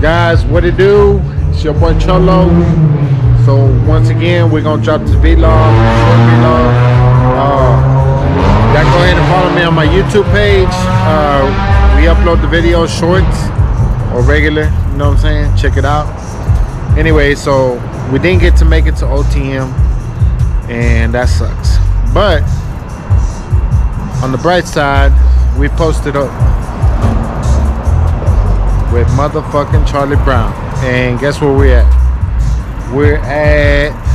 Guys, what it do? It's your boy Cholo. So once again, we're gonna drop this vlog, short vlog. Uh, y'all go ahead and follow me on my YouTube page. Uh, we upload the videos shorts or regular, you know what I'm saying? Check it out. Anyway, so we didn't get to make it to OTM and that sucks. But on the bright side, we posted up motherfucking Charlie Brown. And guess where we're at? We're at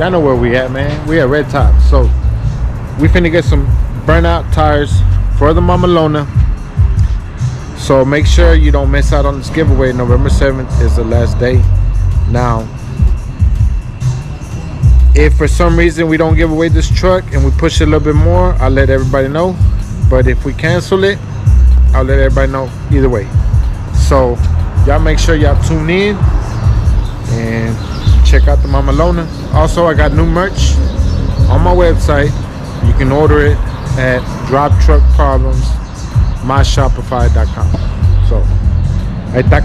Y'all know where we at, man. We at Red Top. So we finna get some burnout tires for the Mama Lona. So make sure you don't miss out on this giveaway. November 7th is the last day. Now, if for some reason we don't give away this truck and we push it a little bit more, I'll let everybody know. But if we cancel it, I'll let everybody know either way. So y'all make sure y'all tune in and check out the Mama Lona. Also, I got new merch on my website. You can order it at Drop Truck Problems myshopify.com. So, ahí está.